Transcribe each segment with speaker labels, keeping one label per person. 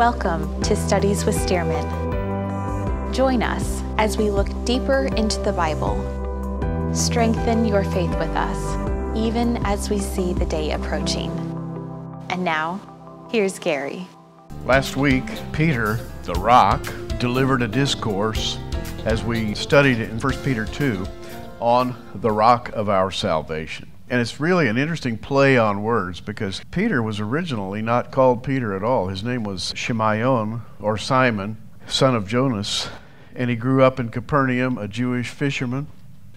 Speaker 1: Welcome to Studies with Stearman. Join us as we look deeper into the Bible. Strengthen your faith with us, even as we see the day approaching. And now, here's Gary.
Speaker 2: Last week, Peter, the rock, delivered a discourse as we studied it in 1 Peter 2 on the rock of our salvation. And it's really an interesting play on words because Peter was originally not called Peter at all. His name was Shimon or Simon, son of Jonas, and he grew up in Capernaum, a Jewish fisherman.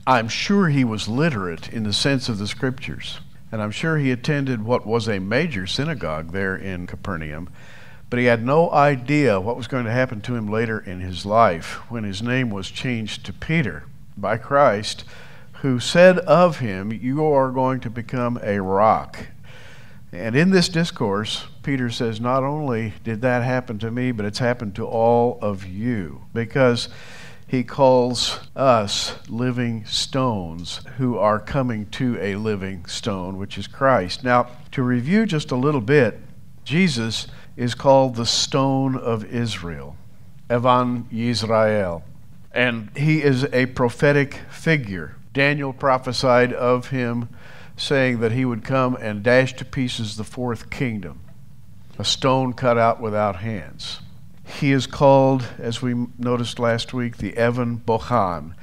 Speaker 2: I'm sure he was literate in the sense of the scriptures, and I'm sure he attended what was a major synagogue there in Capernaum. But he had no idea what was going to happen to him later in his life when his name was changed to Peter by Christ who said of him, You are going to become a rock. And in this discourse, Peter says, Not only did that happen to me, but it's happened to all of you. Because he calls us living stones who are coming to a living stone, which is Christ. Now, to review just a little bit, Jesus is called the stone of Israel, Evan Yisrael. And he is a prophetic figure Daniel prophesied of him, saying that he would come and dash to pieces the fourth kingdom, a stone cut out without hands. He is called, as we noticed last week, the Evan Bohan,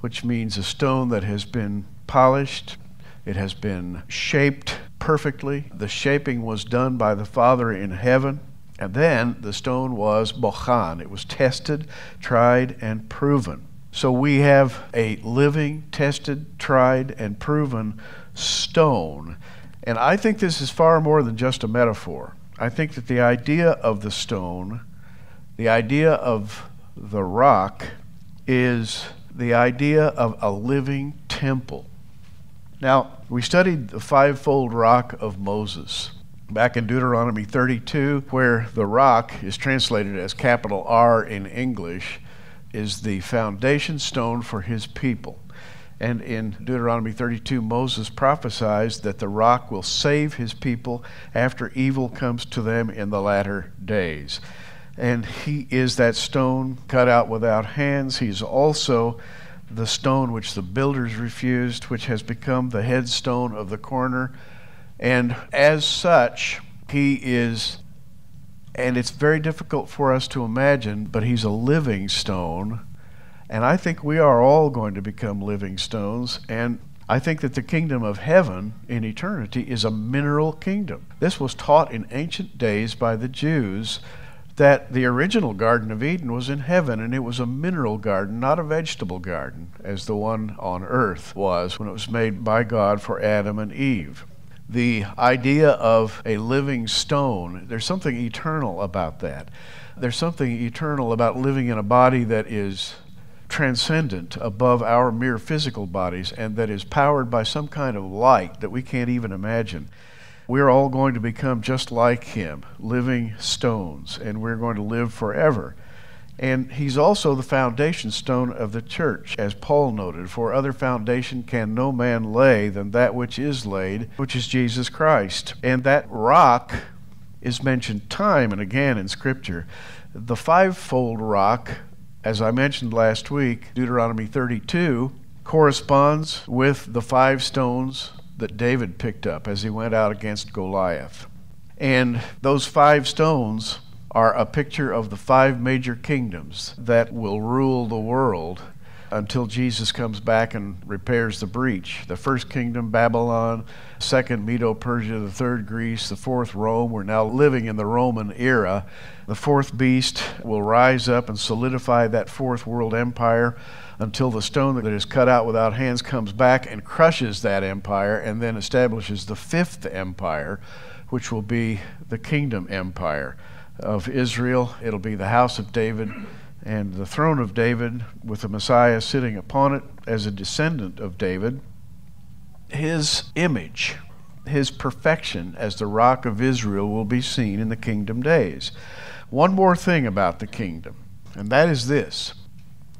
Speaker 2: which means a stone that has been polished, it has been shaped perfectly. The shaping was done by the Father in heaven. And then the stone was Bohan. It was tested, tried, and proven. So we have a living, tested, tried, and proven stone. And I think this is far more than just a metaphor. I think that the idea of the stone, the idea of the rock, is the idea of a living temple. Now, we studied the fivefold rock of Moses back in Deuteronomy 32, where the rock is translated as capital R in English is the foundation stone for his people. And in Deuteronomy 32, Moses prophesies that the rock will save his people after evil comes to them in the latter days. And he is that stone cut out without hands. He's also the stone which the builders refused, which has become the headstone of the corner. And as such, he is and it's very difficult for us to imagine, but he's a living stone. And I think we are all going to become living stones. And I think that the kingdom of heaven in eternity is a mineral kingdom. This was taught in ancient days by the Jews that the original Garden of Eden was in heaven and it was a mineral garden, not a vegetable garden, as the one on earth was when it was made by God for Adam and Eve the idea of a living stone, there's something eternal about that. There's something eternal about living in a body that is transcendent above our mere physical bodies and that is powered by some kind of light that we can't even imagine. We're all going to become just like him, living stones, and we're going to live forever. And he's also the foundation stone of the church, as Paul noted. For other foundation can no man lay than that which is laid, which is Jesus Christ. And that rock is mentioned time and again in Scripture. The fivefold rock, as I mentioned last week, Deuteronomy 32, corresponds with the five stones that David picked up as he went out against Goliath. And those five stones are a picture of the five major kingdoms that will rule the world until Jesus comes back and repairs the breach. The first kingdom, Babylon, second, Medo Persia, the third, Greece, the fourth, Rome. We're now living in the Roman era. The fourth beast will rise up and solidify that fourth world empire until the stone that is cut out without hands comes back and crushes that empire and then establishes the fifth empire, which will be the kingdom empire of Israel. It'll be the house of David and the throne of David with the Messiah sitting upon it as a descendant of David. His image, his perfection as the rock of Israel will be seen in the kingdom days. One more thing about the kingdom, and that is this.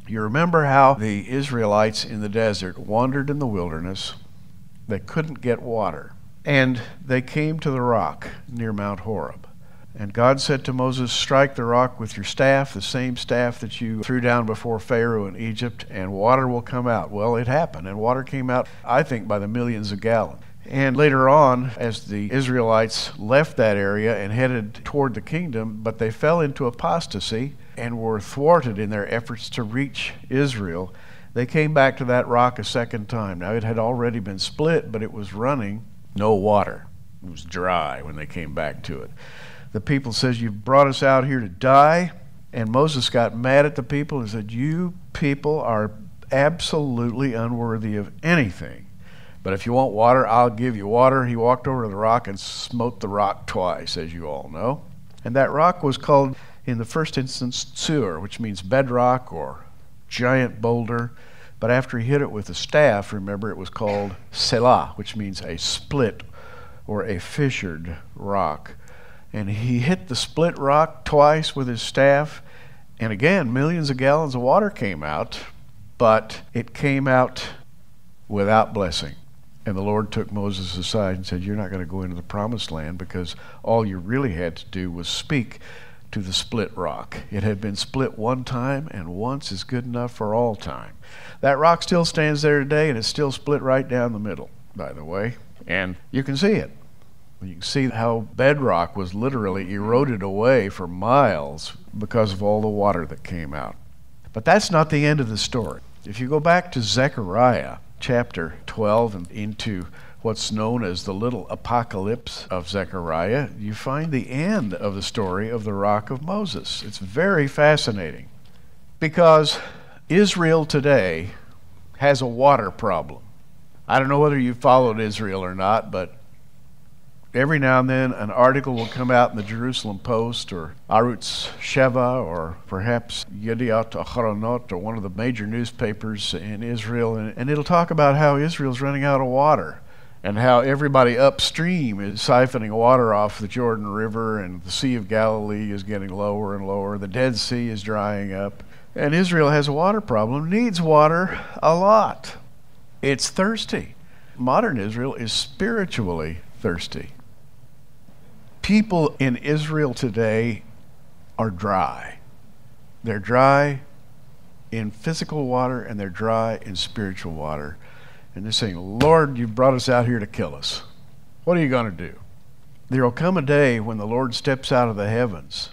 Speaker 2: You remember how the Israelites in the desert wandered in the wilderness? They couldn't get water. And they came to the rock near Mount Horeb. And God said to Moses, Strike the rock with your staff, the same staff that you threw down before Pharaoh in Egypt, and water will come out. Well, it happened, and water came out, I think, by the millions of gallons. And later on, as the Israelites left that area and headed toward the kingdom, but they fell into apostasy and were thwarted in their efforts to reach Israel, they came back to that rock a second time. Now, it had already been split, but it was running no water. It was dry when they came back to it. The people says, You've brought us out here to die." And Moses got mad at the people and said, "You people are absolutely unworthy of anything. But if you want water, I'll give you water." He walked over to the rock and smote the rock twice, as you all know. And that rock was called in the first instance Tsur, which means bedrock or giant boulder. But after he hit it with a staff, remember it was called Selah, which means a split or a fissured rock. And he hit the split rock twice with his staff, and again, millions of gallons of water came out, but it came out without blessing. And the Lord took Moses aside and said, You're not going to go into the promised land because all you really had to do was speak to the split rock. It had been split one time, and once is good enough for all time. That rock still stands there today, and it's still split right down the middle, by the way. And you can see it. You can see how bedrock was literally eroded away for miles because of all the water that came out. But that's not the end of the story. If you go back to Zechariah chapter 12 and into what's known as the little apocalypse of Zechariah, you find the end of the story of the rock of Moses. It's very fascinating because Israel today has a water problem. I don't know whether you followed Israel or not, but every now and then an article will come out in the Jerusalem Post or Arutz Sheva or perhaps Yediot Acharonot or one of the major newspapers in Israel, and, and it'll talk about how Israel's running out of water and how everybody upstream is siphoning water off the Jordan River and the Sea of Galilee is getting lower and lower. The Dead Sea is drying up. And Israel has a water problem, needs water a lot. It's thirsty. Modern Israel is spiritually thirsty people in Israel today are dry. They're dry in physical water and they're dry in spiritual water. And they're saying, Lord, you brought us out here to kill us. What are you going to do? There will come a day when the Lord steps out of the heavens.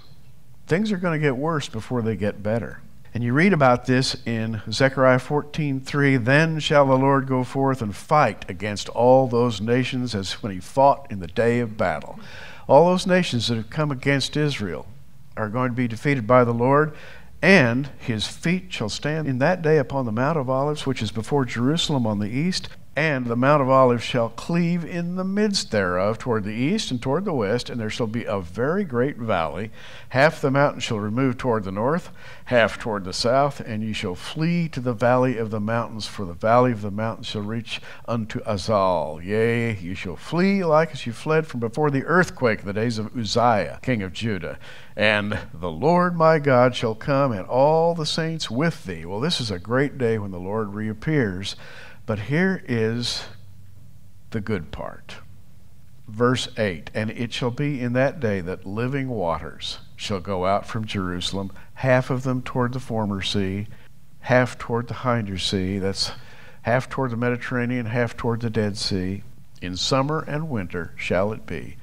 Speaker 2: Things are going to get worse before they get better. And you read about this in Zechariah 14:3, then shall the Lord go forth and fight against all those nations as when he fought in the day of battle. All those nations that have come against Israel are going to be defeated by the Lord, and his feet shall stand in that day upon the Mount of Olives, which is before Jerusalem on the east, and the Mount of Olives shall cleave in the midst thereof toward the east and toward the west, and there shall be a very great valley. Half the mountain shall remove toward the north, half toward the south, and ye shall flee to the valley of the mountains, for the valley of the mountains shall reach unto Azal. Yea, ye shall flee like as you fled from before the earthquake in the days of Uzziah, king of Judah. And the Lord my God shall come, and all the saints with thee. Well, this is a great day when the Lord reappears. But here is the good part. Verse 8 And it shall be in that day that living waters shall go out from Jerusalem, half of them toward the former sea, half toward the hinder sea. That's half toward the Mediterranean, half toward the Dead Sea. In summer and winter shall it be.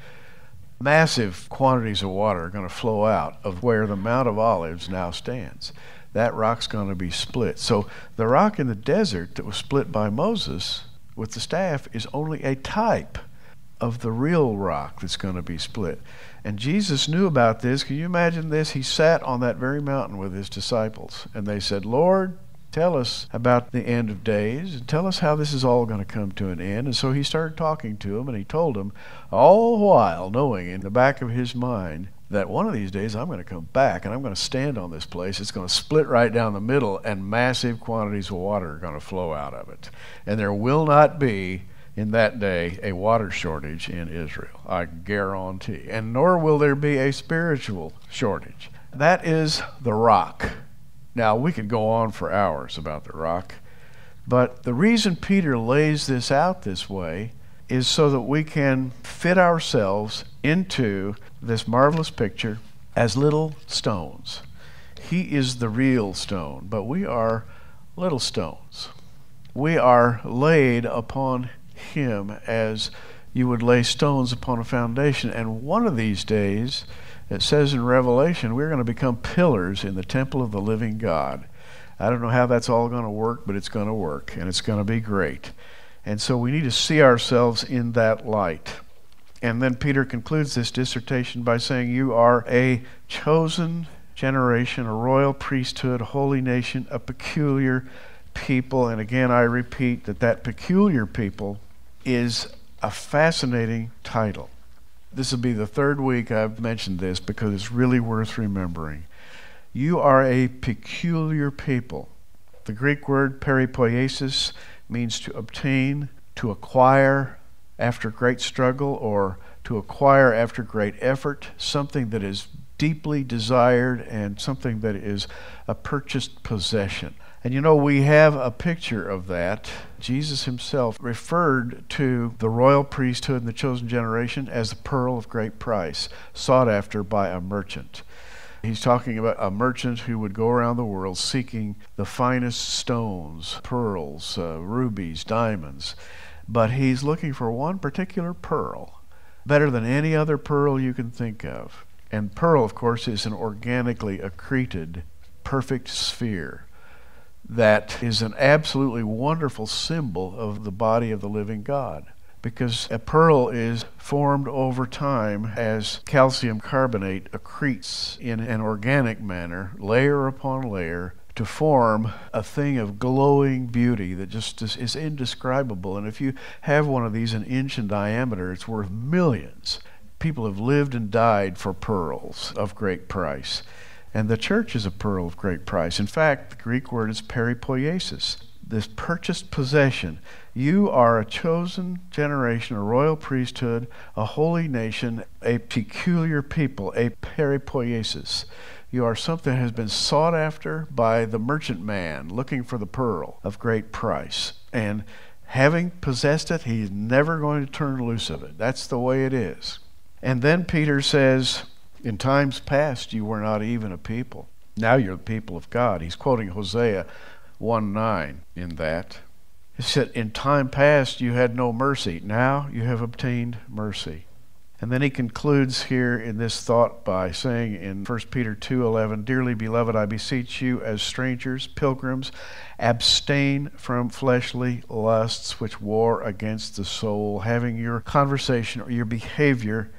Speaker 2: Massive quantities of water are going to flow out of where the Mount of Olives now stands that rock's going to be split. So the rock in the desert that was split by Moses with the staff is only a type of the real rock that's going to be split. And Jesus knew about this. Can you imagine this? He sat on that very mountain with his disciples, and they said, Lord, tell us about the end of days and tell us how this is all going to come to an end. And so he started talking to them, and he told them, all the while knowing in the back of his mind that one of these days I'm going to come back and I'm going to stand on this place. It's going to split right down the middle, and massive quantities of water are going to flow out of it. And there will not be in that day a water shortage in Israel, I guarantee. And nor will there be a spiritual shortage. That is the rock. Now, we could go on for hours about the rock, but the reason Peter lays this out this way is so that we can fit ourselves into this marvelous picture as little stones. He is the real stone, but we are little stones. We are laid upon Him as you would lay stones upon a foundation. And one of these days, it says in Revelation, we're going to become pillars in the temple of the living God. I don't know how that's all going to work, but it's going to work, and it's going to be great. And so we need to see ourselves in that light. And then Peter concludes this dissertation by saying, You are a chosen generation, a royal priesthood, a holy nation, a peculiar people. And again, I repeat that that peculiar people is a fascinating title. This will be the third week I've mentioned this because it's really worth remembering. You are a peculiar people. The Greek word peripoiesis means to obtain, to acquire after great struggle, or to acquire after great effort, something that is deeply desired and something that is a purchased possession. And you know, we have a picture of that. Jesus himself referred to the royal priesthood and the chosen generation as a pearl of great price, sought after by a merchant. He's talking about a merchant who would go around the world seeking the finest stones, pearls, uh, rubies, diamonds. But he's looking for one particular pearl, better than any other pearl you can think of. And pearl, of course, is an organically accreted, perfect sphere that is an absolutely wonderful symbol of the body of the living God. Because a pearl is formed over time as calcium carbonate accretes in an organic manner, layer upon layer, to form a thing of glowing beauty that just is, is, indescribable. And if you have one of these an inch in diameter, it's worth millions. People have lived and died for pearls of great price. And the church is a pearl of great price. In fact, the Greek word is peripoiesis, this purchased possession. You are a chosen generation, a royal priesthood, a holy nation, a peculiar people, a peripoiesis. You are something that has been sought after by the merchant man looking for the pearl of great price. And having possessed it, he's never going to turn loose of it. That's the way it is. And then Peter says, in times past, you were not even a people. Now you're the people of God. He's quoting Hosea 1 9 in that. He said, In time past, you had no mercy. Now you have obtained mercy. And then he concludes here in this thought by saying in 1 Peter 2:11, "Dearly beloved, I beseech you as strangers, pilgrims, abstain from fleshly lusts which war against the soul, having your conversation or your behavior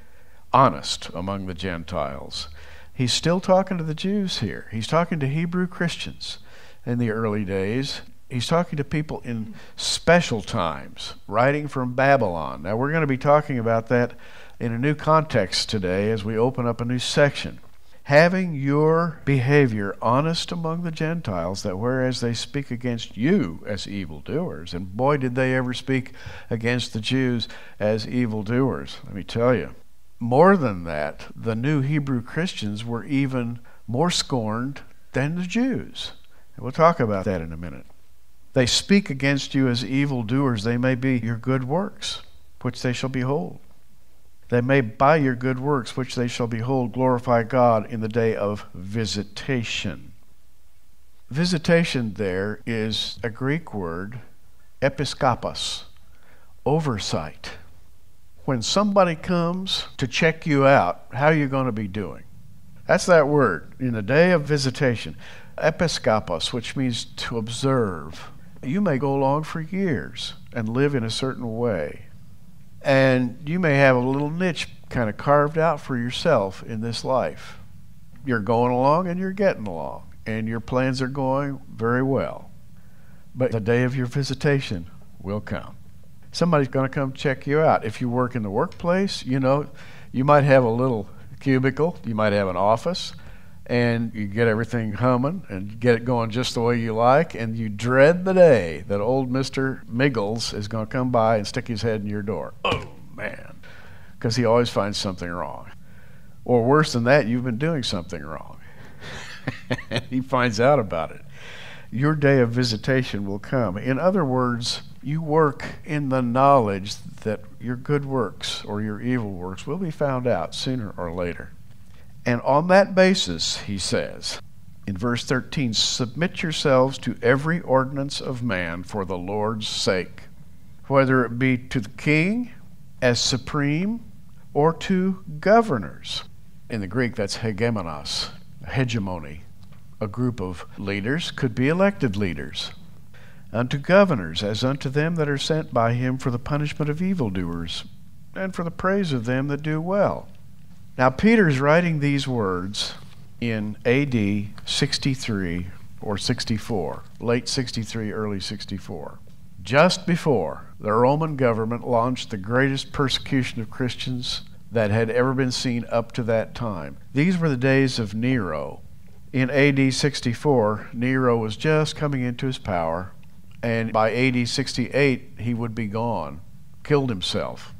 Speaker 2: honest among the Gentiles. He's still talking to the Jews here. He's talking to Hebrew Christians in the early days. He's talking to people in special times, writing from Babylon. Now, we're going to be talking about that in a new context today as we open up a new section. Having your behavior honest among the Gentiles, that whereas they speak against you as evildoers, and boy, did they ever speak against the Jews as evildoers, let me tell you. More than that, the new Hebrew Christians were even more scorned than the Jews. And we'll talk about that in a minute. They speak against you as evildoers. They may be your good works, which they shall behold. They may by your good works, which they shall behold, glorify God in the day of visitation. Visitation there is a Greek word, episkopos, oversight when somebody comes to check you out, how are you going to be doing? That's that word in the day of visitation. Episkopos, which means to observe. You may go along for years and live in a certain way. And you may have a little niche kind of carved out for yourself in this life. You're going along and you're getting along, and your plans are going very well. But the day of your visitation will come somebody's going to come check you out. If you work in the workplace, you know, you might have a little cubicle, you might have an office, and you get everything humming and get it going just the way you like, and you dread the day that old Mr. Miggles is going to come by and stick his head in your door. Oh, man. Because he always finds something wrong. Or worse than that, you've been doing something wrong. and he finds out about it. your day of visitation will come. In other words, you work in the knowledge that your good works or your evil works will be found out sooner or later. And on that basis, he says in verse 13, submit yourselves to every ordinance of man for the Lord's sake, whether it be to the king as supreme or to governors. In the Greek, that's hegemonos, hegemony. A group of leaders could be elected leaders unto governors, as unto them that are sent by him for the punishment of evildoers, and for the praise of them that do well. Now, Peter's writing these words in AD 63 or 64, late 63, early 64, just before the Roman government launched the greatest persecution of Christians that had ever been seen up to that time. These were the days of Nero. In AD 64, Nero was just coming into his power and by AD 68, he would be gone, killed himself.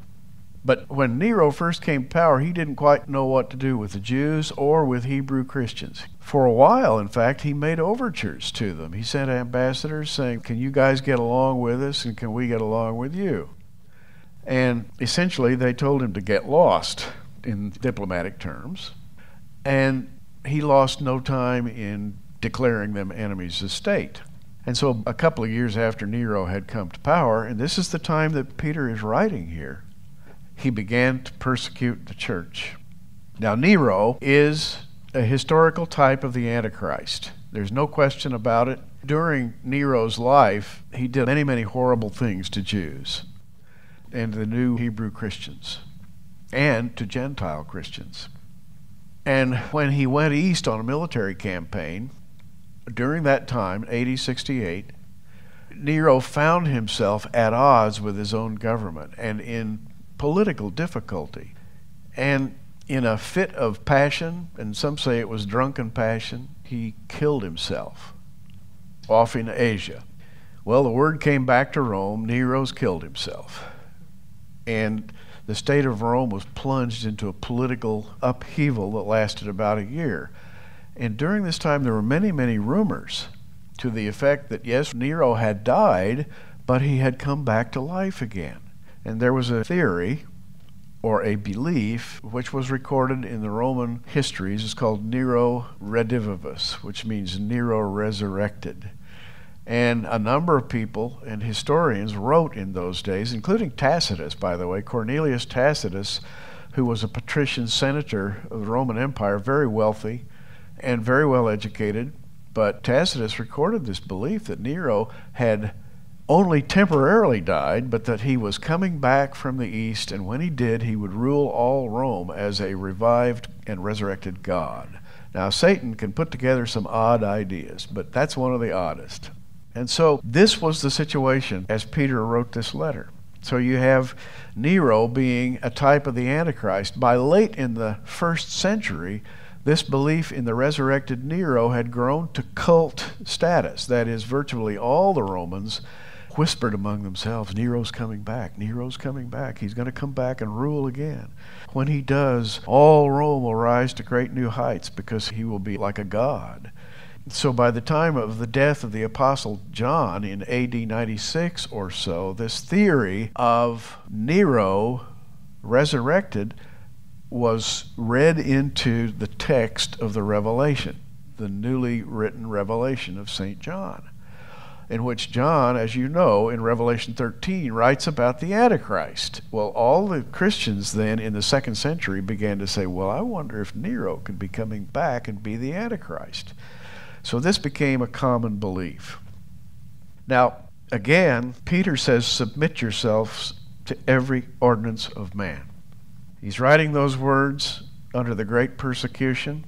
Speaker 2: But when Nero first came to power, he didn't quite know what to do with the Jews or with Hebrew Christians. For a while, in fact, he made overtures to them. He sent ambassadors saying, Can you guys get along with us and can we get along with you? And essentially, they told him to get lost in diplomatic terms. And he lost no time in declaring them enemies of the state. And so, a couple of years after Nero had come to power, and this is the time that Peter is writing here, he began to persecute the church. Now, Nero is a historical type of the Antichrist. There's no question about it. During Nero's life, he did many, many horrible things to Jews and the new Hebrew Christians and to Gentile Christians. And when he went east on a military campaign, during that time, AD 68, Nero found himself at odds with his own government and in political difficulty. And in a fit of passion, and some say it was drunken passion, he killed himself off in Asia. Well, the word came back to Rome Nero's killed himself. And the state of Rome was plunged into a political upheaval that lasted about a year. And during this time, there were many, many rumors to the effect that, yes, Nero had died, but he had come back to life again. And there was a theory or a belief which was recorded in the Roman histories. It's called Nero redivivus, which means Nero resurrected. And a number of people and historians wrote in those days, including Tacitus, by the way, Cornelius Tacitus, who was a patrician senator of the Roman Empire, very wealthy and very well educated. But Tacitus recorded this belief that Nero had only temporarily died, but that he was coming back from the east, and when he did, he would rule all Rome as a revived and resurrected God. Now, Satan can put together some odd ideas, but that's one of the oddest. And so, this was the situation as Peter wrote this letter. So, you have Nero being a type of the Antichrist. By late in the first century, this belief in the resurrected Nero had grown to cult status. That is, virtually all the Romans whispered among themselves, Nero's coming back, Nero's coming back, he's going to come back and rule again. When he does, all Rome will rise to great new heights because he will be like a god. So by the time of the death of the Apostle John in AD 96 or so, this theory of Nero resurrected was read into the text of the Revelation, the newly written Revelation of St. John, in which John, as you know, in Revelation 13, writes about the Antichrist. Well, all the Christians then in the second century began to say, well, I wonder if Nero could be coming back and be the Antichrist. So this became a common belief. Now, again, Peter says, submit yourselves to every ordinance of man. He's writing those words under the great persecution.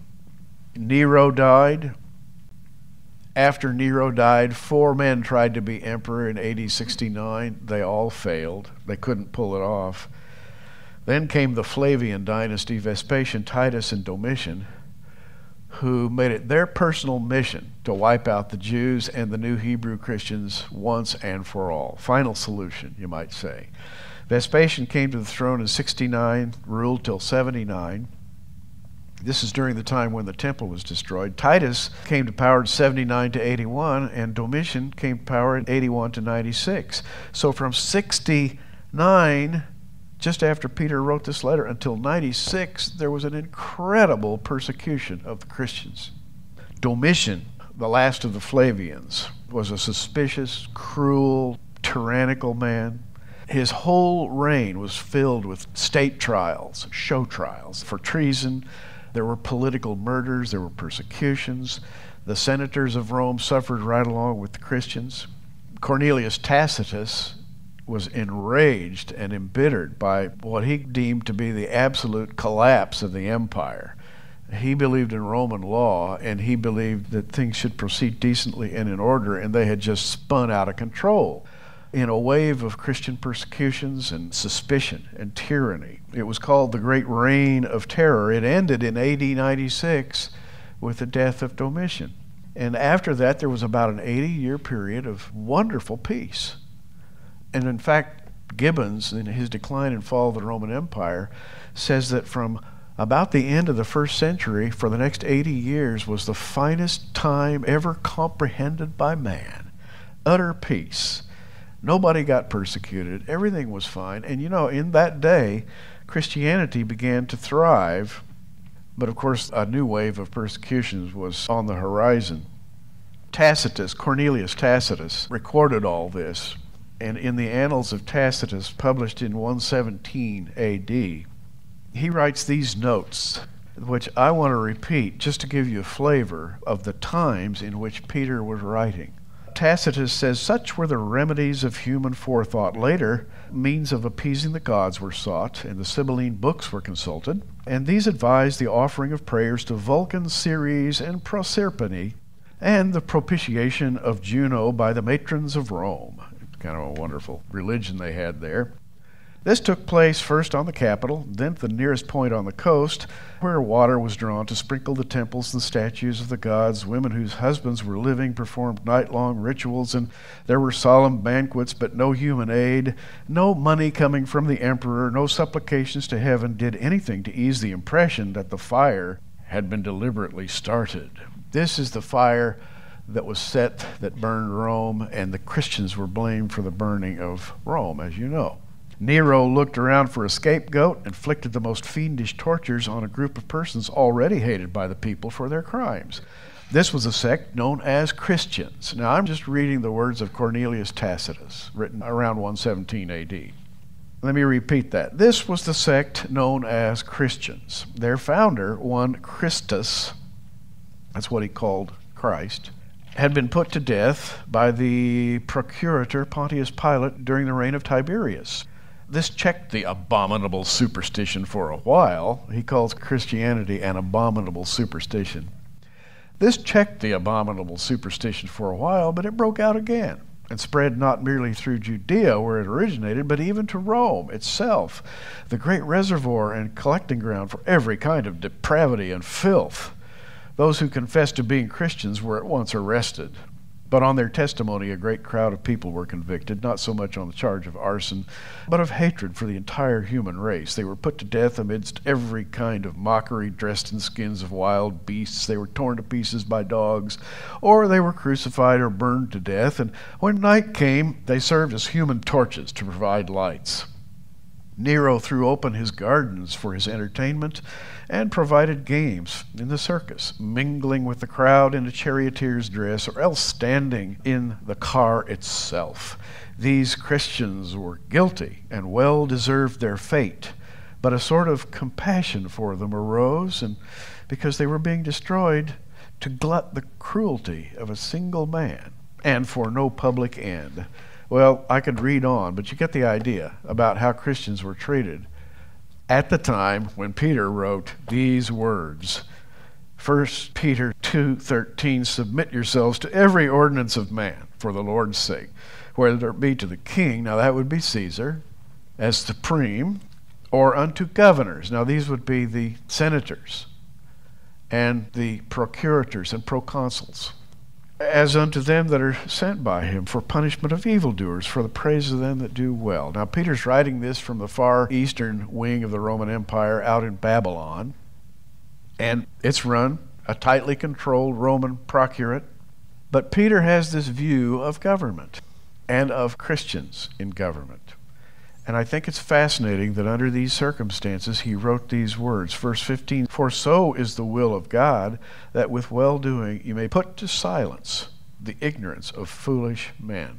Speaker 2: Nero died. After Nero died, four men tried to be emperor in AD 69. They all failed, they couldn't pull it off. Then came the Flavian dynasty, Vespasian, Titus, and Domitian, who made it their personal mission to wipe out the Jews and the new Hebrew Christians once and for all. Final solution, you might say. Vespasian came to the throne in 69, ruled till 79. This is during the time when the temple was destroyed. Titus came to power in 79 to 81, and Domitian came to power in 81 to 96. So from 69, just after Peter wrote this letter, until 96, there was an incredible persecution of the Christians. Domitian, the last of the Flavians, was a suspicious, cruel, tyrannical man. His whole reign was filled with state trials, show trials for treason. There were political murders, there were persecutions. The senators of Rome suffered right along with the Christians. Cornelius Tacitus was enraged and embittered by what he deemed to be the absolute collapse of the empire. He believed in Roman law and he believed that things should proceed decently and in order, and they had just spun out of control in a wave of Christian persecutions and suspicion and tyranny. It was called the Great Reign of Terror. It ended in AD 96 with the death of Domitian. And after that, there was about an 80 year period of wonderful peace. And in fact, Gibbons, in his Decline and Fall of the Roman Empire, says that from about the end of the first century for the next 80 years was the finest time ever comprehended by man. Utter peace. Nobody got persecuted. Everything was fine. And you know, in that day, Christianity began to thrive. But of course, a new wave of persecutions was on the horizon. Tacitus, Cornelius Tacitus, recorded all this. And in the Annals of Tacitus, published in 117 AD, he writes these notes, which I want to repeat just to give you a flavor of the times in which Peter was writing. Tacitus says such were the remedies of human forethought. Later, means of appeasing the gods were sought, and the Sibylline books were consulted, and these advised the offering of prayers to Vulcan, Ceres, and Proserpine, and the propitiation of Juno by the matrons of Rome. Kind of a wonderful religion they had there. This took place first on the Capitol, then at the nearest point on the coast, where water was drawn to sprinkle the temples and statues of the gods. Women whose husbands were living performed night long rituals, and there were solemn banquets, but no human aid, no money coming from the emperor, no supplications to heaven did anything to ease the impression that the fire had been deliberately started. This is the fire that was set that burned Rome, and the Christians were blamed for the burning of Rome, as you know. Nero looked around for a scapegoat, inflicted the most fiendish tortures on a group of persons already hated by the people for their crimes. This was a sect known as Christians. Now, I'm just reading the words of Cornelius Tacitus, written around 117 AD. Let me repeat that. This was the sect known as Christians. Their founder, one Christus, that's what he called Christ, had been put to death by the procurator Pontius Pilate during the reign of Tiberius. This checked the abominable superstition for a while. He calls Christianity an abominable superstition. This checked the abominable superstition for a while, but it broke out again and spread not merely through Judea, where it originated, but even to Rome itself, the great reservoir and collecting ground for every kind of depravity and filth. Those who confessed to being Christians were at once arrested. But on their testimony, a great crowd of people were convicted, not so much on the charge of arson, but of hatred for the entire human race. They were put to death amidst every kind of mockery, dressed in skins of wild beasts. They were torn to pieces by dogs, or they were crucified or burned to death. And when night came, they served as human torches to provide lights. Nero threw open his gardens for his entertainment and provided games in the circus, mingling with the crowd in a charioteer's dress or else standing in the car itself. These Christians were guilty and well deserved their fate, but a sort of compassion for them arose, and because they were being destroyed, to glut the cruelty of a single man, and for no public end. Well, I could read on, but you get the idea about how Christians were treated at the time when Peter wrote these words. 1 Peter 2:13 Submit yourselves to every ordinance of man for the Lord's sake, whether it be to the king, now that would be Caesar, as supreme, or unto governors. Now these would be the senators and the procurators and proconsuls as unto them that are sent by him for punishment of evildoers, for the praise of them that do well. Now, Peter's writing this from the far eastern wing of the Roman Empire out in Babylon. and it's run a tightly controlled Roman procurate. But Peter has this view of government and of Christians in government. And I think it's fascinating that under these circumstances he wrote these words. Verse 15 For so is the will of God, that with well doing you may put to silence the ignorance of foolish men.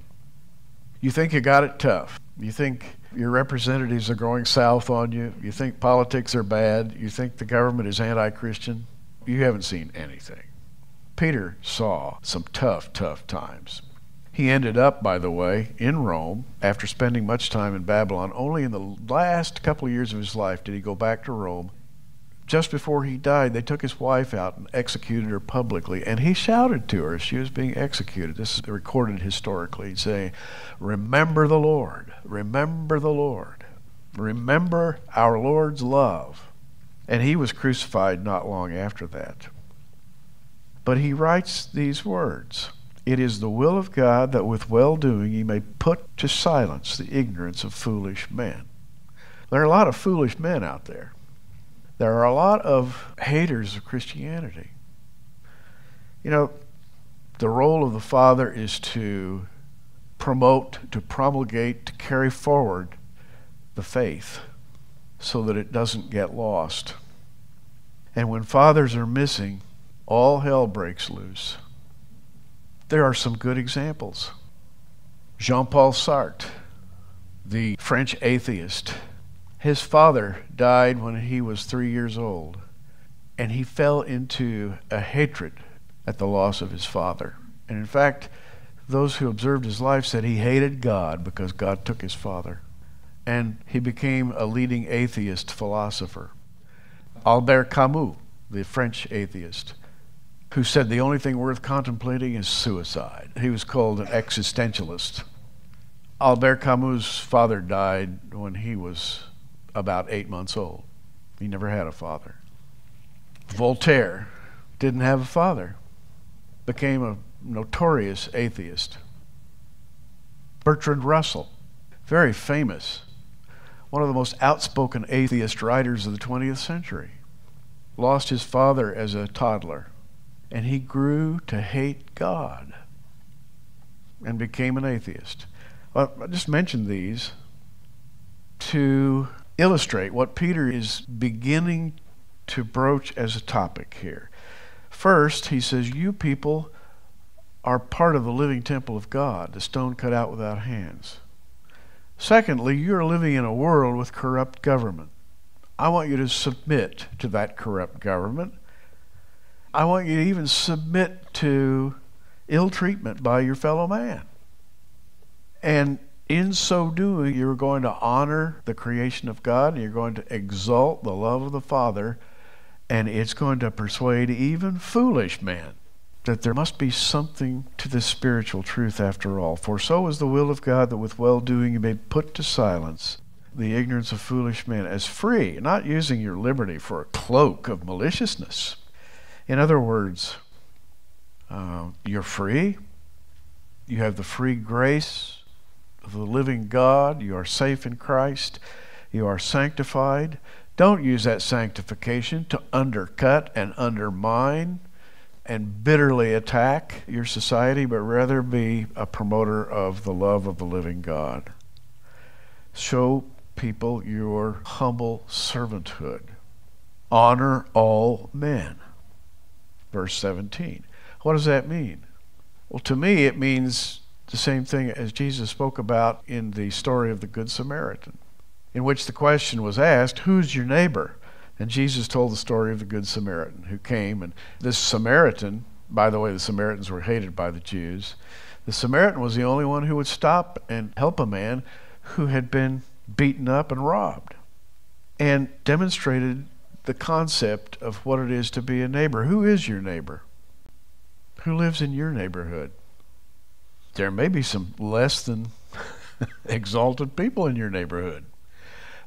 Speaker 2: You think you got it tough. You think your representatives are going south on you. You think politics are bad. You think the government is anti Christian. You haven't seen anything. Peter saw some tough, tough times. He ended up, by the way, in Rome after spending much time in Babylon. Only in the last couple of years of his life did he go back to Rome. Just before he died, they took his wife out and executed her publicly. And he shouted to her as she was being executed. This is recorded historically, saying, Remember the Lord. Remember the Lord. Remember our Lord's love. And he was crucified not long after that. But he writes these words it is the will of God that with well doing ye may put to silence the ignorance of foolish men. There are a lot of foolish men out there. There are a lot of haters of Christianity. You know, the role of the Father is to promote, to promulgate, to carry forward the faith so that it doesn't get lost. And when fathers are missing, all hell breaks loose there are some good examples. Jean Paul Sartre, the French atheist, his father died when he was three years old, and he fell into a hatred at the loss of his father. And in fact, those who observed his life said he hated God because God took his father. And he became a leading atheist philosopher. Albert Camus, the French atheist, who said the only thing worth contemplating is suicide. He was called an existentialist. Albert Camus' father died when he was about eight months old. He never had a father. Voltaire didn't have a father, became a notorious atheist. Bertrand Russell, very famous, one of the most outspoken atheist writers of the 20th century, lost his father as a toddler and he grew to hate God and became an atheist. Well, I just mentioned these to illustrate what Peter is beginning to broach as a topic here. First, he says, You people are part of the living temple of God, the stone cut out without hands. Secondly, you're living in a world with corrupt government. I want you to submit to that corrupt government I want you to even submit to ill treatment by your fellow man. And in so doing, you're going to honor the creation of God, and you're going to exalt the love of the Father, and it's going to persuade even foolish men that there must be something to this spiritual truth after all. For so is the will of God that with well doing you may put to silence the ignorance of foolish men as free, not using your liberty for a cloak of maliciousness in other words, uh, you're free. You have the free grace of the living God. You are safe in Christ. You are sanctified. Don't use that sanctification to undercut and undermine and bitterly attack your society, but rather be a promoter of the love of the living God. Show people your humble servanthood. Honor all men verse 17. What does that mean? Well, to me, it means the same thing as Jesus spoke about in the story of the Good Samaritan, in which the question was asked, Who's your neighbor? And Jesus told the story of the Good Samaritan who came. And this Samaritan, by the way, the Samaritans were hated by the Jews. The Samaritan was the only one who would stop and help a man who had been beaten up and robbed and demonstrated the concept of what it is to be a neighbor. Who is your neighbor? Who lives in your neighborhood? There may be some less than exalted people in your neighborhood.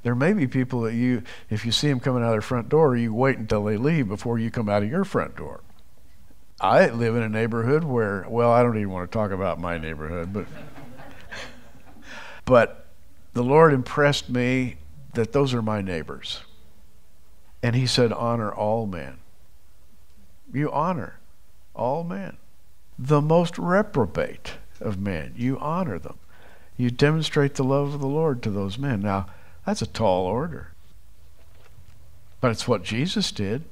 Speaker 2: There may be people that you, if you see them coming out of their front door, you wait until they leave before you come out of your front door. I live in a neighborhood where, well, I don't even want to talk about my neighborhood, but but the Lord impressed me that those are my neighbors. And he said, Honor all men. You honor all men. The most reprobate of men, you honor them. You demonstrate the love of the Lord to those men. Now, that's a tall order. But it's what Jesus did.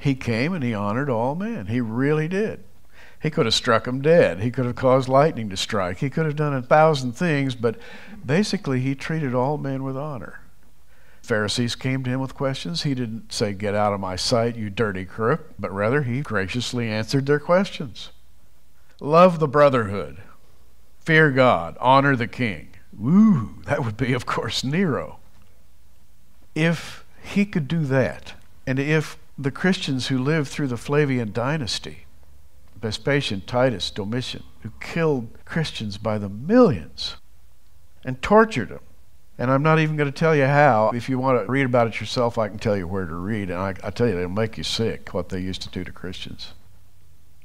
Speaker 2: He came and he honored all men. He really did. He could have struck them dead. He could have caused lightning to strike. He could have done a thousand things, but basically, he treated all men with honor. Pharisees came to him with questions. He didn't say, Get out of my sight, you dirty crook, but rather he graciously answered their questions. Love the brotherhood, fear God, honor the king. Woo, that would be, of course, Nero. If he could do that, and if the Christians who lived through the Flavian dynasty, Vespasian, Titus, Domitian, who killed Christians by the millions and tortured them, and I'm not even going to tell you how. If you want to read about it yourself, I can tell you where to read. And I, I tell you, it'll make you sick what they used to do to Christians.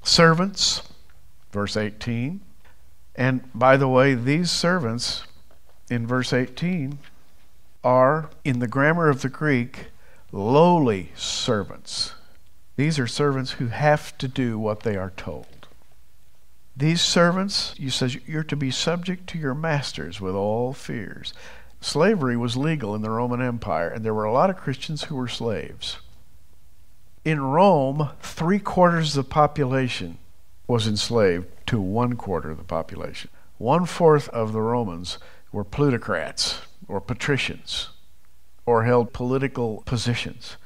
Speaker 2: Servants, verse 18. And by the way, these servants in verse 18 are, in the grammar of the Greek, lowly servants. These are servants who have to do what they are told. These servants, you says, you're to be subject to your masters with all fears. Slavery was legal in the Roman Empire, and there were a lot of Christians who were slaves. In Rome, three quarters of the population was enslaved to one quarter of the population. One fourth of the Romans were plutocrats or patricians or held political positions.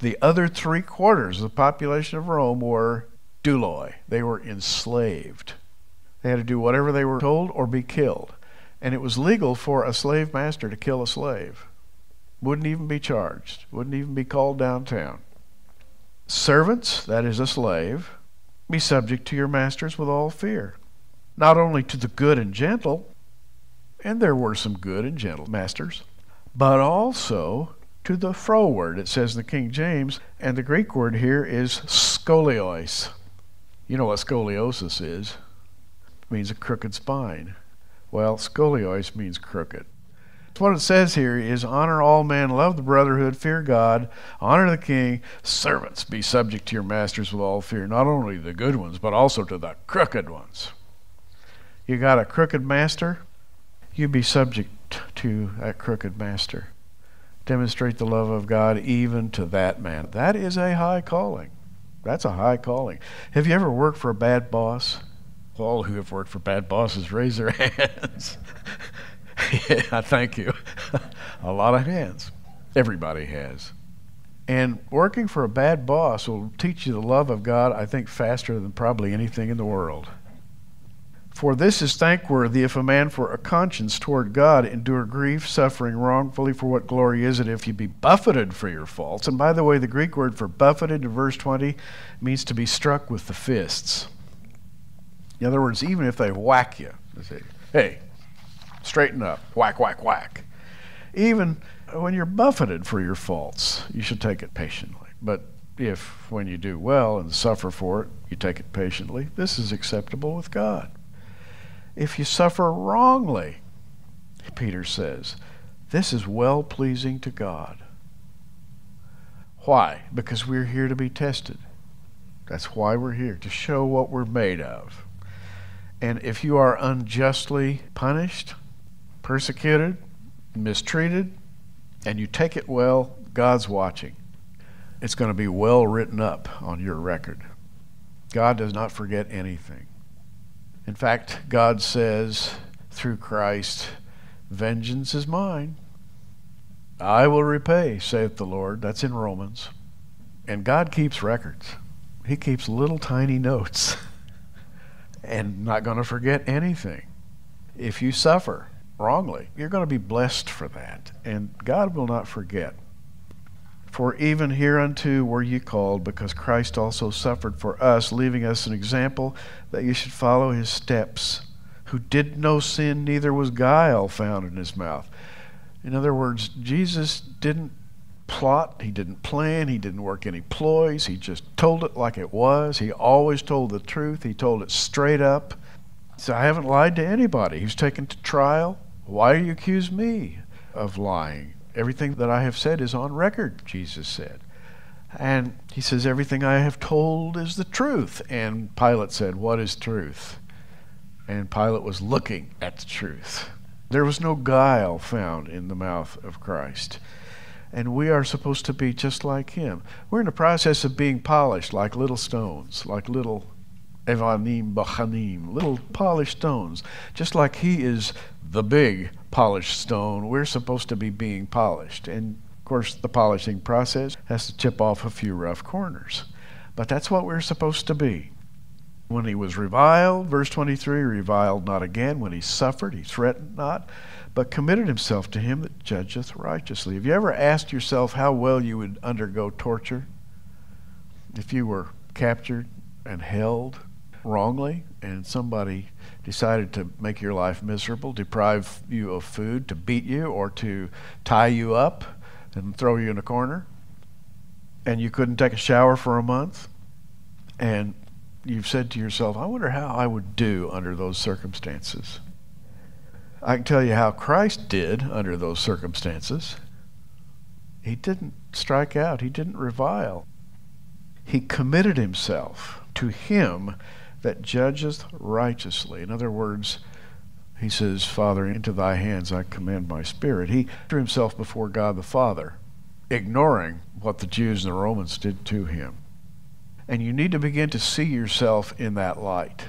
Speaker 2: The other three quarters of the population of Rome were douloi. They were enslaved. They had to do whatever they were told or be killed. And it was legal for a slave master to kill a slave. Wouldn't even be charged, wouldn't even be called downtown. Servants, that is a slave, be subject to your masters with all fear, not only to the good and gentle, and there were some good and gentle masters, but also to the froward. It says in the King James, and the Greek word here is scolios. You know what scoliosis is? It means a crooked spine. Well, scoliosis means crooked. What it says here is honor all men, love the brotherhood, fear God, honor the king, servants, be subject to your masters with all fear, not only the good ones, but also to the crooked ones. You got a crooked master, you be subject to that crooked master. Demonstrate the love of God even to that man. That is a high calling. That's a high calling. Have you ever worked for a bad boss? All who have worked for bad bosses raise their hands. yeah, thank you. a lot of hands. Everybody has. And working for a bad boss will teach you the love of God, I think, faster than probably anything in the world. For this is thankworthy if a man for a conscience toward God endure grief, suffering wrongfully, for what glory is it if you be buffeted for your faults? And by the way, the Greek word for buffeted in verse 20 means to be struck with the fists. In other words, even if they whack you, they say, hey, straighten up, whack, whack, whack. Even when you're buffeted for your faults, you should take it patiently. But if, when you do well and suffer for it, you take it patiently, this is acceptable with God. If you suffer wrongly, Peter says, this is well pleasing to God. Why? Because we're here to be tested. That's why we're here, to show what we're made of. And if you are unjustly punished, persecuted, mistreated, and you take it well, God's watching. It's going to be well written up on your record. God does not forget anything. In fact, God says through Christ, Vengeance is mine. I will repay, saith the Lord. That's in Romans. And God keeps records, He keeps little tiny notes. And not going to forget anything. If you suffer wrongly, you're going to be blessed for that, and God will not forget. For even hereunto were ye called, because Christ also suffered for us, leaving us an example that you should follow his steps, who did no sin, neither was guile found in his mouth. In other words, Jesus didn't plot, he didn't plan, he didn't work any ploys, he just told it like it was. He always told the truth, he told it straight up. I haven't lied to anybody. He was taken to trial. Why do you accuse me of lying? Everything that I have said is on record, Jesus said. And he says, Everything I have told is the truth. And Pilate said, What is truth? And Pilate was looking at the truth. There was no guile found in the mouth of Christ. And we are supposed to be just like him. We're in the process of being polished like little stones, like little Evanim Bachanim, little polished stones. Just like he is the big polished stone, we're supposed to be being polished. And of course, the polishing process has to chip off a few rough corners. But that's what we're supposed to be. When he was reviled, verse 23, reviled not again. When he suffered, he threatened not, but committed himself to him that judgeth righteously. Have you ever asked yourself how well you would undergo torture if you were captured and held wrongly and somebody decided to make your life miserable, deprive you of food, to beat you, or to tie you up and throw you in a corner? And you couldn't take a shower for a month? And you've said to yourself, I wonder how I would do under those circumstances. I can tell you how Christ did under those circumstances. He didn't strike out, he didn't revile. He committed himself to him that judgeth righteously. In other words, he says, Father, into thy hands I commend my spirit. He threw himself before God the Father, ignoring what the Jews and the Romans did to him. And you need to begin to see yourself in that light.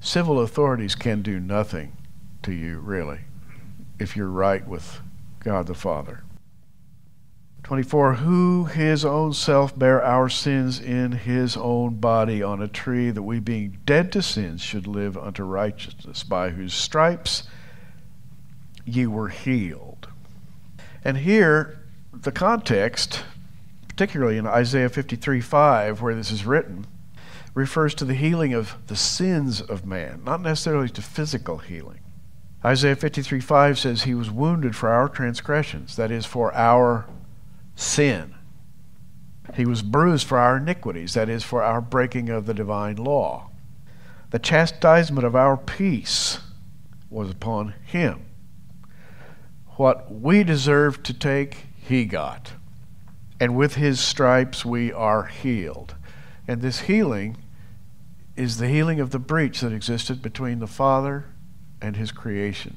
Speaker 2: Civil authorities can do nothing to you, really, if you're right with God the Father. 24 Who his own self bare our sins in his own body on a tree, that we being dead to sins should live unto righteousness, by whose stripes ye were healed. And here, the context particularly in Isaiah 53 5, where this is written, refers to the healing of the sins of man, not necessarily to physical healing. Isaiah 53 5 says, He was wounded for our transgressions, that is, for our sin. He was bruised for our iniquities, that is, for our breaking of the divine law. The chastisement of our peace was upon him. What we deserved to take, he got and with his stripes we are healed. And this healing is the healing of the breach that existed between the Father and his creation.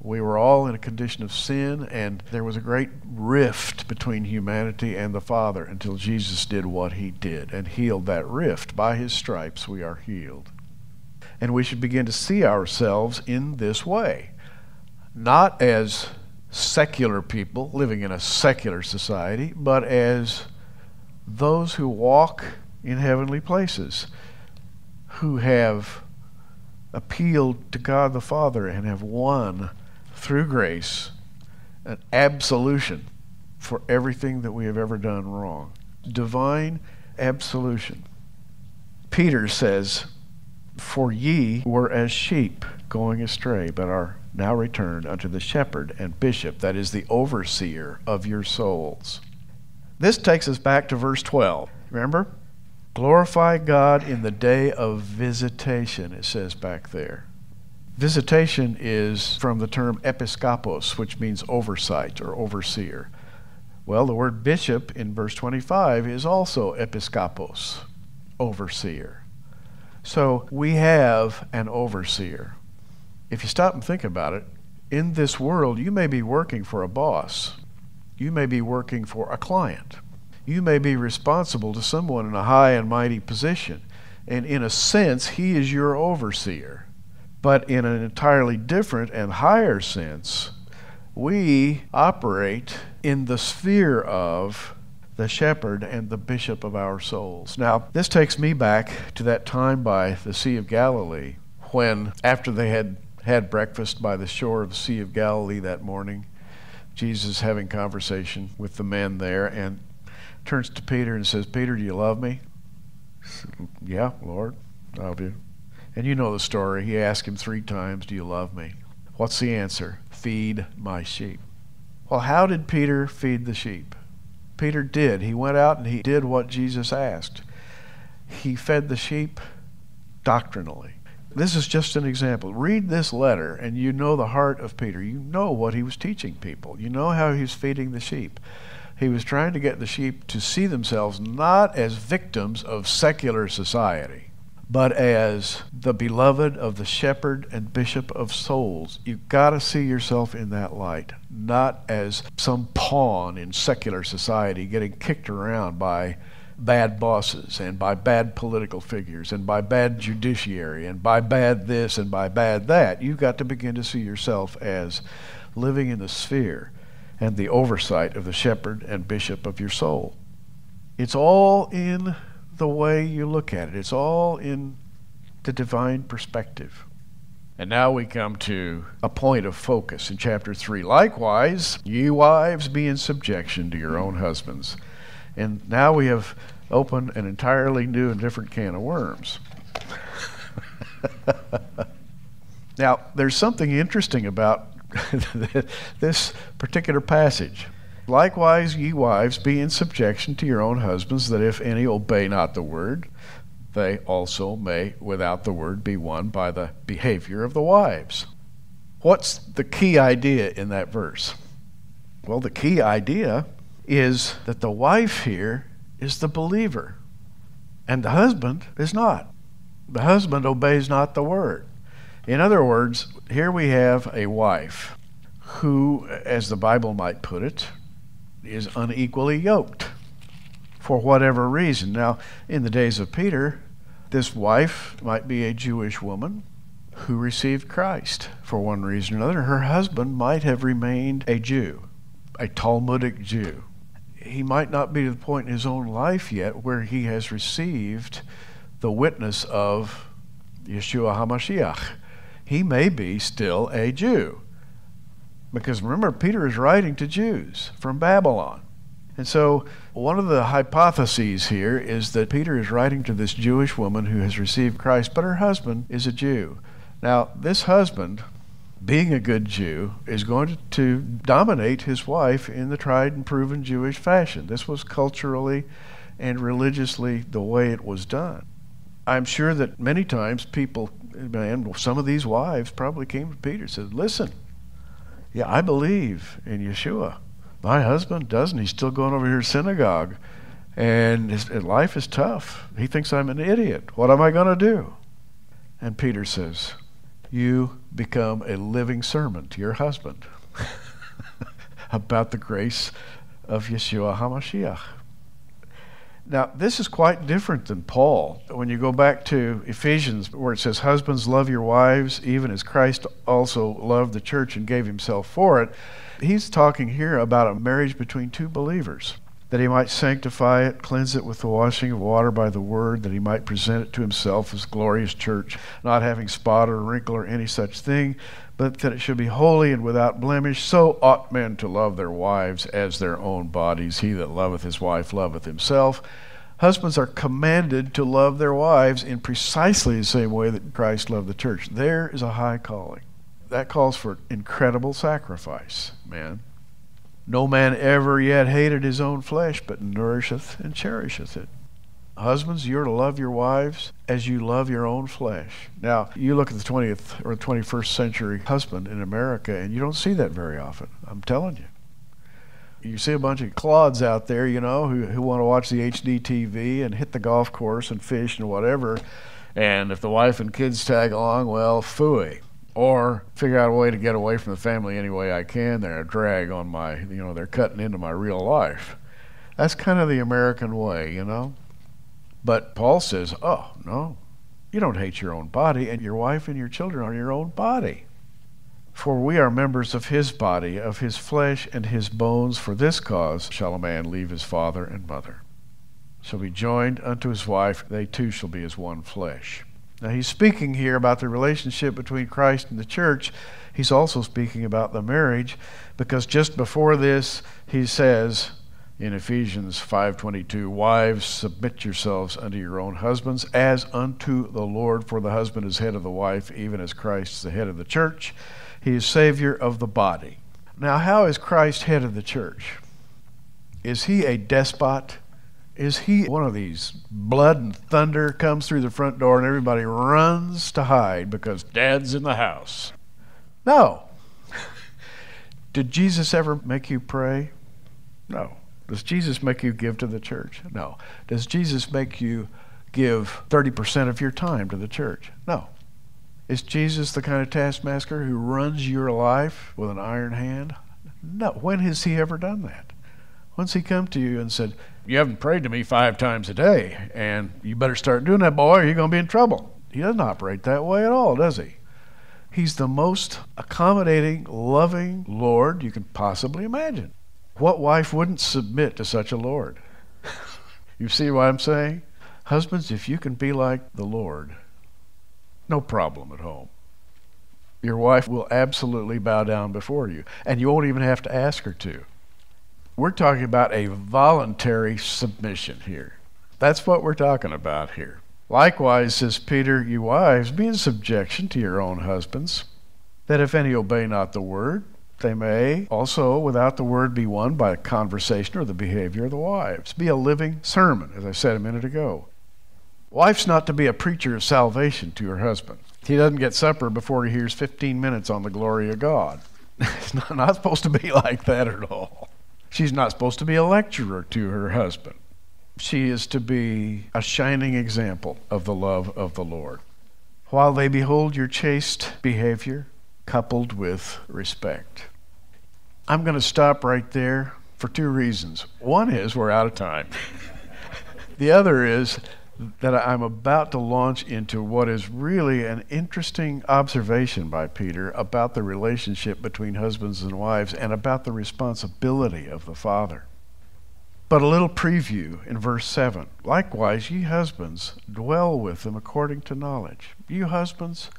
Speaker 2: We were all in a condition of sin, and there was a great rift between humanity and the Father until Jesus did what he did and healed that rift. By his stripes, we are healed. And we should begin to see ourselves in this way, not as secular people living in a secular society, but as those who walk in heavenly places, who have appealed to God the Father and have won through grace an absolution for everything that we have ever done wrong. Divine absolution. Peter says, For ye were as sheep going astray, but are now return unto the shepherd and bishop, that is the overseer of your souls. This takes us back to verse 12. Remember? Glorify God in the day of visitation, it says back there. Visitation is from the term episkopos, which means oversight or overseer. Well, the word bishop in verse 25 is also episkopos, overseer. So we have an overseer if you stop and think about it, in this world, you may be working for a boss. You may be working for a client. You may be responsible to someone in a high and mighty position. And in a sense, he is your overseer. But in an entirely different and higher sense, we operate in the sphere of the shepherd and the bishop of our souls. Now, this takes me back to that time by the Sea of Galilee when, after they had had breakfast by the shore of the Sea of Galilee that morning. Jesus having conversation with the men there and turns to Peter and says, Peter, do you love me? Said, yeah, Lord, I love you. And you know the story. He asked him three times, Do you love me? What's the answer? Feed my sheep. Well, how did Peter feed the sheep? Peter did. He went out and he did what Jesus asked. He fed the sheep doctrinally. This is just an example. Read this letter, and you know the heart of Peter. You know what he was teaching people. You know how he was feeding the sheep. He was trying to get the sheep to see themselves not as victims of secular society, but as the beloved of the shepherd and bishop of souls. You've got to see yourself in that light, not as some pawn in secular society getting kicked around by bad bosses and by bad political figures and by bad judiciary and by bad this and by bad that. You've got to begin to see yourself as living in the sphere and the oversight of the shepherd and bishop of your soul. It's all in the way you look at it, it's all in the divine perspective. And now we come to a point of focus in chapter 3. Likewise, ye wives, be in subjection to your own husbands. And now we have opened an entirely new and different can of worms. now, there's something interesting about this particular passage. Likewise, ye wives, be in subjection to your own husbands, that if any obey not the word, they also may, without the word, be won by the behavior of the wives. What's the key idea in that verse? Well, the key idea is that the wife here is the believer, and the husband is not. The husband obeys not the word. In other words, here we have a wife who, as the Bible might put it, is unequally yoked for whatever reason. Now, in the days of Peter, this wife might be a Jewish woman who received Christ for one reason or another. Her husband might have remained a Jew, a Talmudic Jew. He might not be to the point in his own life yet where he has received the witness of Yeshua HaMashiach he may be still a Jew. Because remember, Peter is writing to Jews from Babylon. And so, one of the hypotheses here is that Peter is writing to this Jewish woman who has received Christ, but her husband is a Jew. Now, this husband, being a good Jew, is going to dominate his wife in the tried and proven Jewish fashion. This was culturally and religiously the way it was done. I'm sure that many times people and some of these wives probably came to Peter and said, Listen, yeah, I believe in Yeshua. My husband doesn't. He's still going over here to synagogue. And his, life is tough. He thinks I'm an idiot. What am I going to do? And Peter says, You become a living sermon to your husband about the grace of Yeshua HaMashiach. Now, this is quite different than Paul. When you go back to Ephesians, where it says, Husbands, love your wives, even as Christ also loved the church and gave himself for it, he's talking here about a marriage between two believers. That he might sanctify it, cleanse it with the washing of water by the word, that he might present it to himself as glorious church, not having spot or wrinkle or any such thing, but that it should be holy and without blemish. So ought men to love their wives as their own bodies. He that loveth his wife loveth himself. Husbands are commanded to love their wives in precisely the same way that Christ loved the church. There is a high calling. That calls for incredible sacrifice, man. No man ever yet hated his own flesh, but nourisheth and cherisheth it. Husbands, you're to love your wives as you love your own flesh. Now, you look at the 20th or 21st century husband in America, and you don't see that very often. I'm telling you. You see a bunch of clods out there, you know, who, who want to watch the HD TV and hit the golf course and fish and whatever. And if the wife and kids tag along, well, fooey. Or figure out a way to get away from the family any way I can. They're a drag on my, you know, they're cutting into my real life. That's kind of the American way, you know. But Paul says, oh, no, you don't hate your own body, and your wife and your children are your own body. For we are members of his body, of his flesh and his bones. For this cause shall a man leave his father and mother, shall be joined unto his wife, they two shall be as one flesh. Now he's speaking here about the relationship between Christ and the church. He's also speaking about the marriage, because just before this, he says, in Ephesians 5:22, "Wives, submit yourselves unto your own husbands as unto the Lord, for the husband is head of the wife, even as Christ is the head of the church. He is savior of the body." Now, how is Christ head of the church? Is he a despot? Is he one of these blood and thunder comes through the front door and everybody runs to hide because dad's in the house? No. Did Jesus ever make you pray? No. Does Jesus make you give to the church? No. Does Jesus make you give 30% of your time to the church? No. Is Jesus the kind of taskmaster who runs your life with an iron hand? No. When has he ever done that? When's he come to you and said, You haven't prayed to me five times a day, and you better start doing that, boy, or you're going to be in trouble? He doesn't operate that way at all, does he? He's the most accommodating, loving Lord you can possibly imagine. What wife wouldn't submit to such a Lord? you see what I'm saying? Husbands, if you can be like the Lord, no problem at home. Your wife will absolutely bow down before you, and you won't even have to ask her to. We're talking about a voluntary submission here. That's what we're talking about here. Likewise, says Peter, you wives, be in subjection to your own husbands, that if any obey not the word, they may also, without the word, be won by conversation or the behavior of the wives. Be a living sermon, as I said a minute ago. Wife's not to be a preacher of salvation to her husband. He doesn't get supper before he hears 15 minutes on the glory of God. It's not, not supposed to be like that at all. She's not supposed to be a lecturer to her husband. She is to be a shining example of the love of the Lord. While they behold your chaste behavior coupled with respect. I'm going to stop right there for two reasons. One is we're out of time. the other is that I'm about to launch into what is really an interesting observation by Peter about the relationship between husbands and wives and about the responsibility of the father. But a little preview in verse 7. Likewise, ye husbands, dwell with them according to knowledge. You husbands,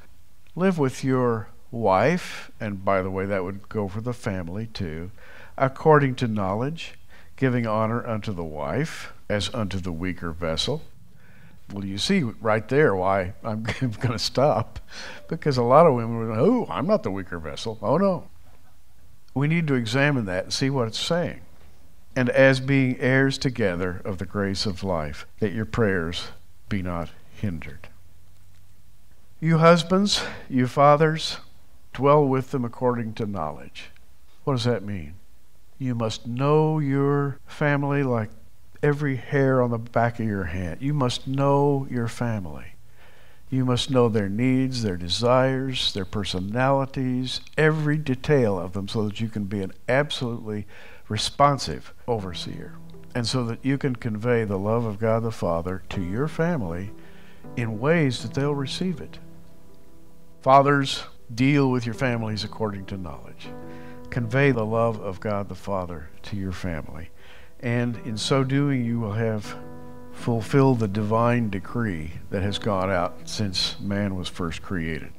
Speaker 2: live with your wife, and by the way, that would go for the family too, according to knowledge, giving honor unto the wife as unto the weaker vessel. Well, you see right there why I'm going to stop, because a lot of women would, oh, I'm not the weaker vessel. Oh, no. We need to examine that and see what it's saying. And as being heirs together of the grace of life, that your prayers be not hindered. You husbands, you fathers, dwell with them according to knowledge. What does that mean? You must know your family like every hair on the back of your hand. You must know your family. You must know their needs, their desires, their personalities, every detail of them so that you can be an absolutely responsive overseer. And so that you can convey the love of God the Father to your family in ways that they'll receive it. Fathers, Deal with your families according to knowledge. Convey the love of God the Father to your family. And in so doing, you will have fulfilled the divine decree that has gone out since man was first created.